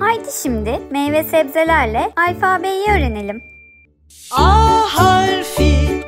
Haydi şimdi meyve sebzelerle alfabeyi öğrenelim. A harfi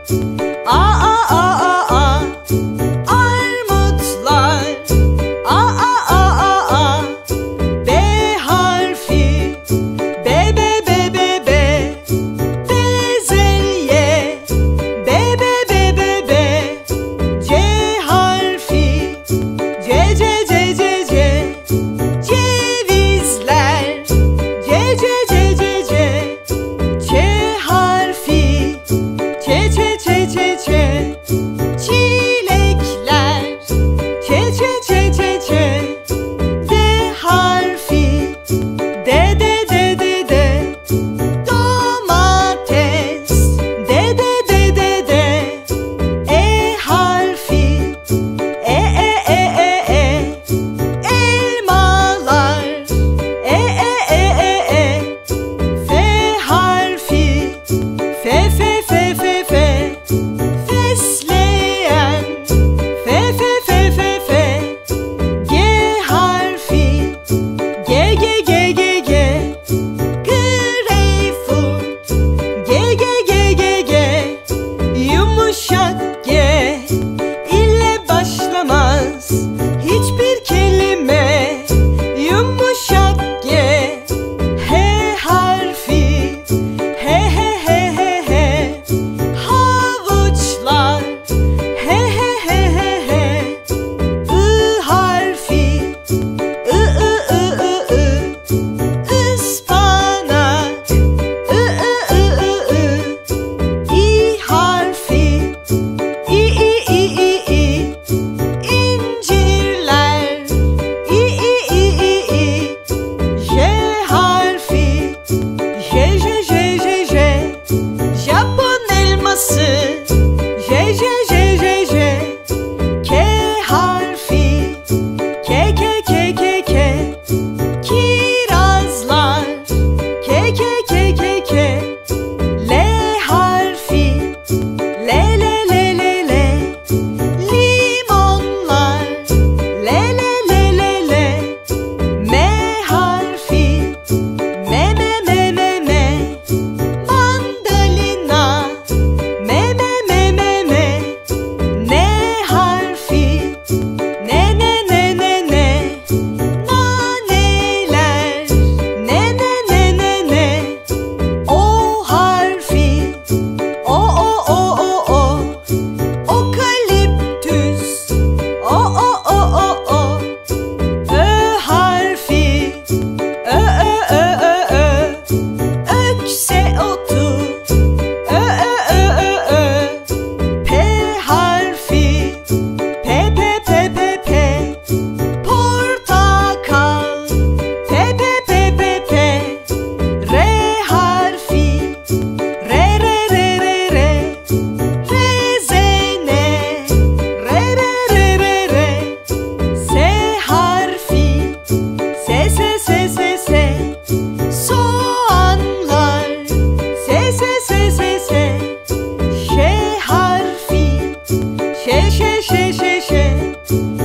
Bye.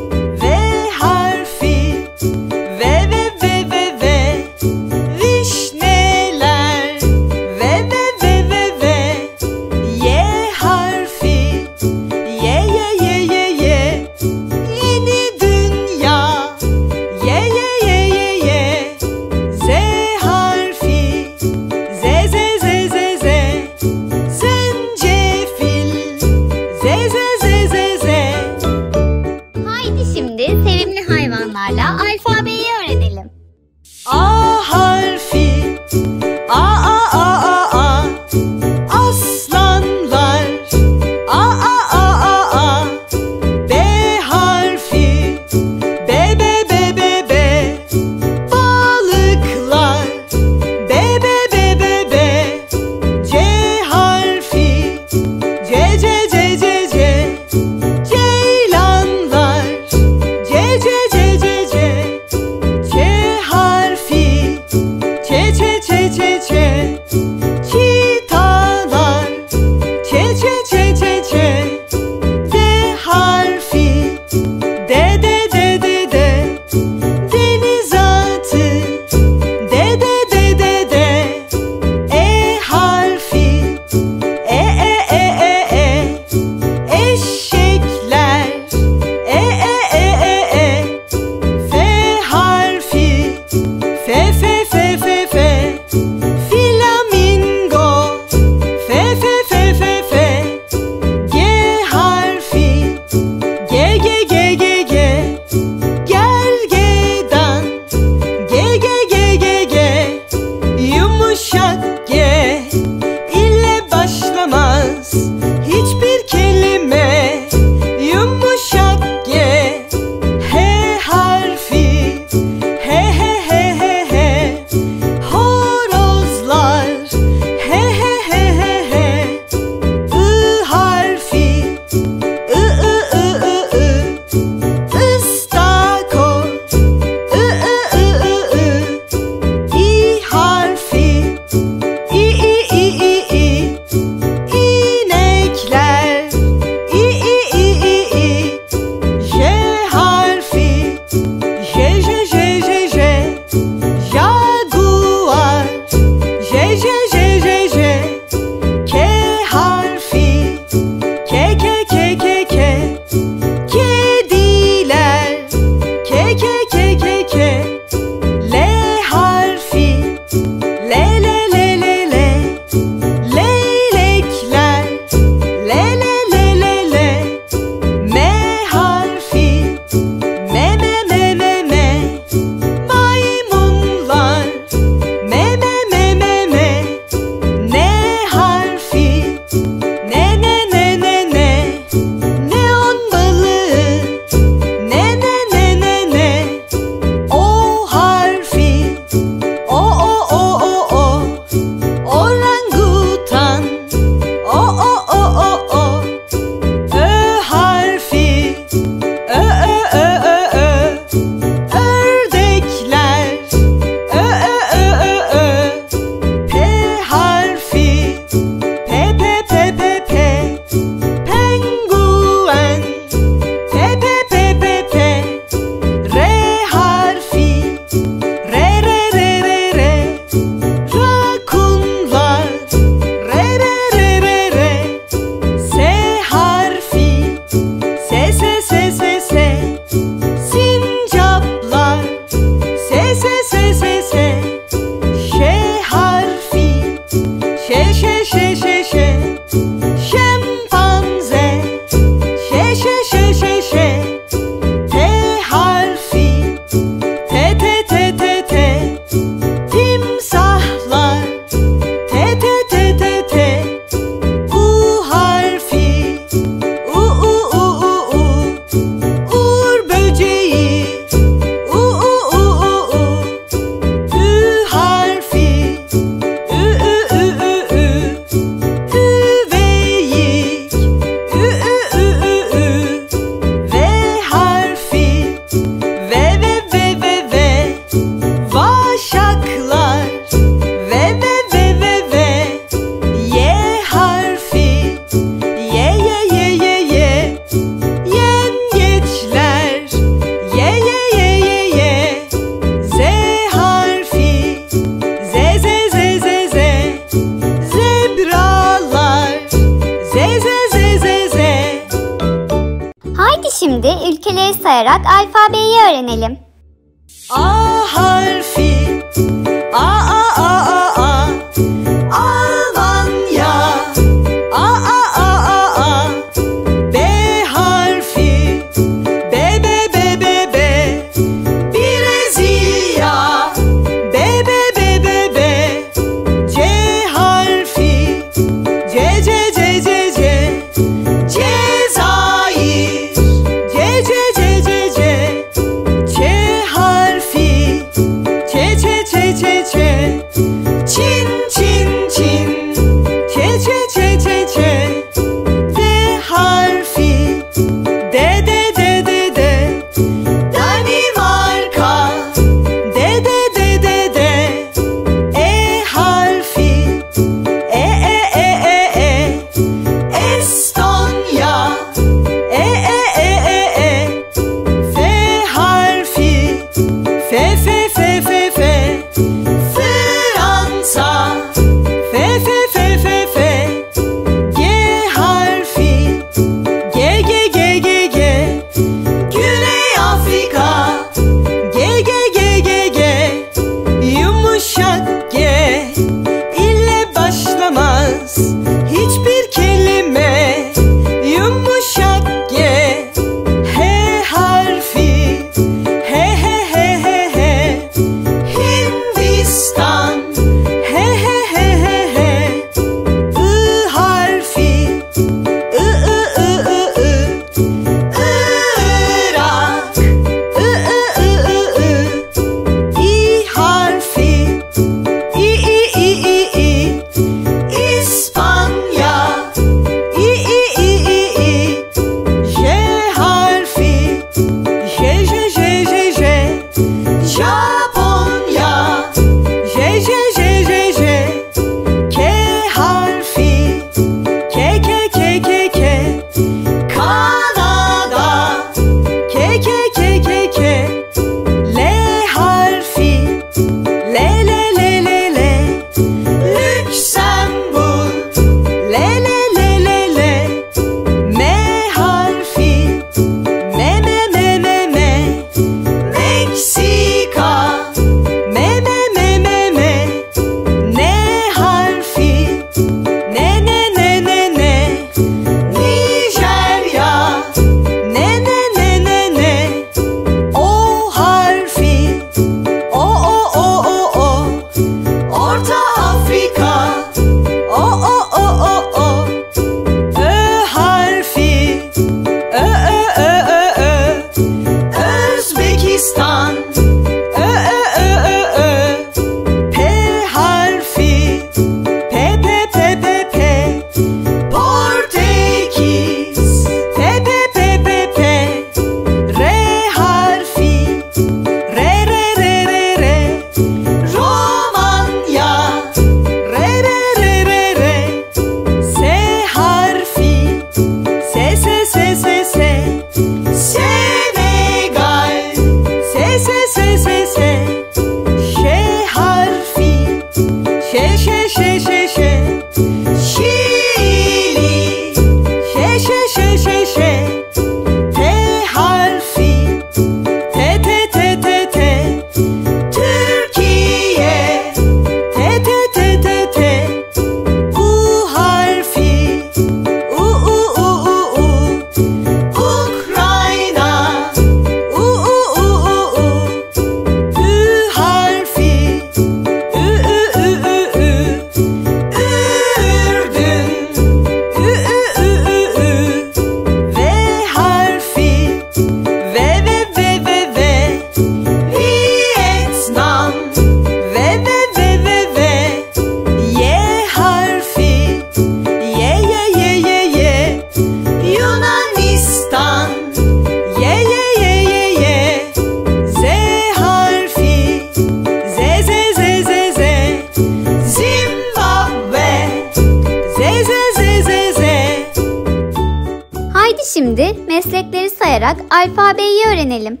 şimdi meslekleri sayarak alfabeyi öğrenelim.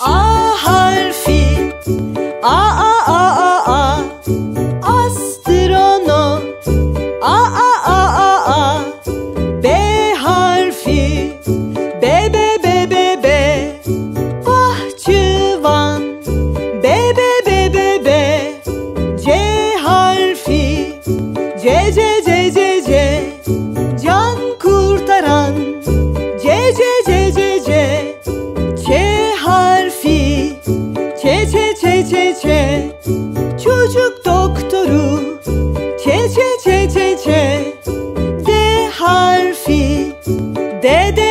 A harfi A A A A Dede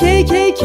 KKK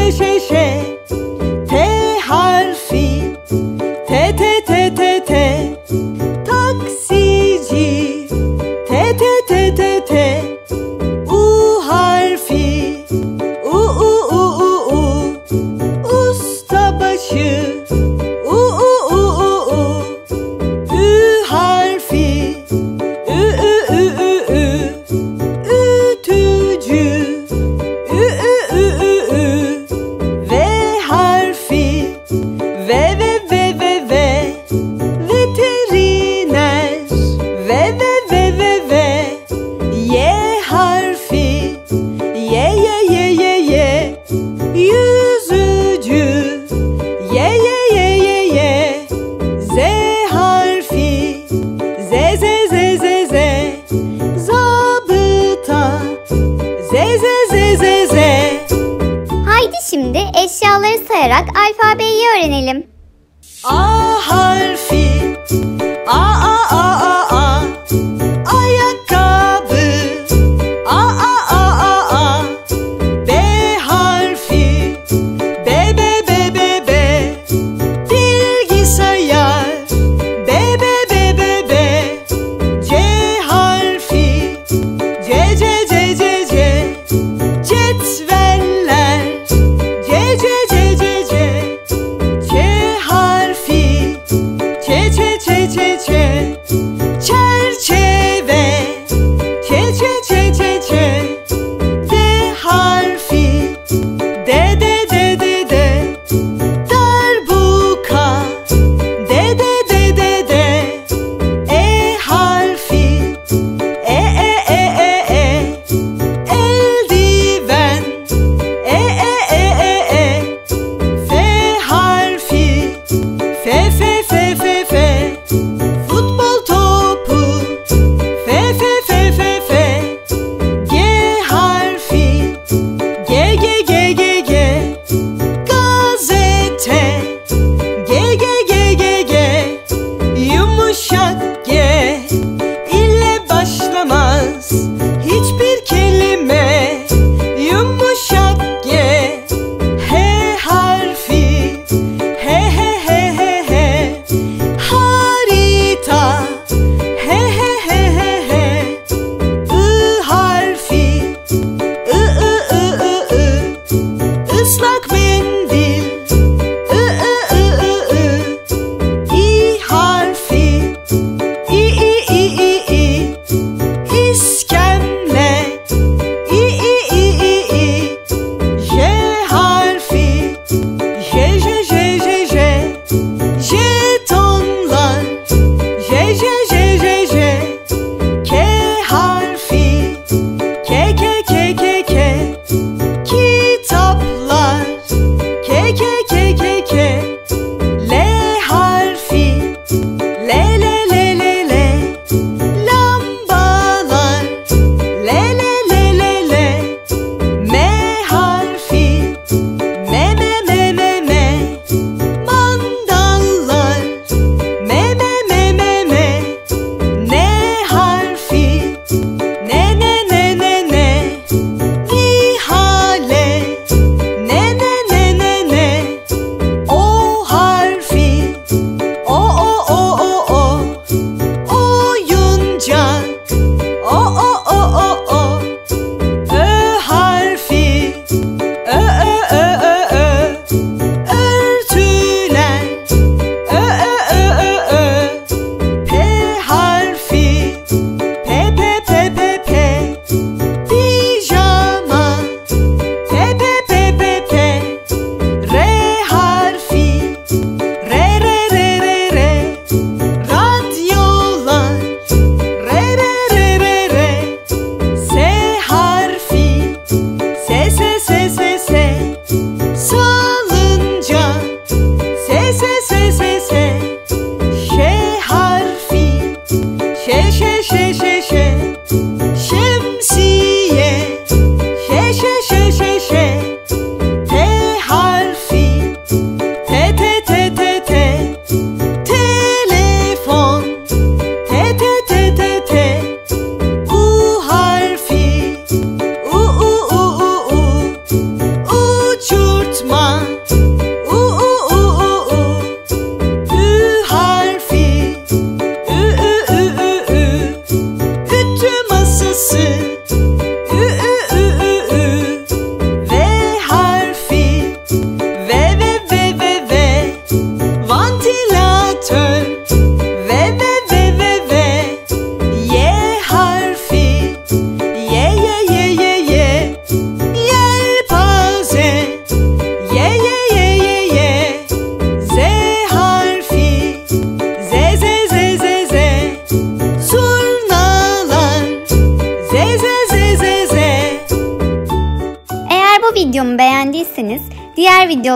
谁谁谁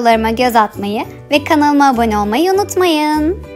videolarıma göz atmayı ve kanalıma abone olmayı unutmayın.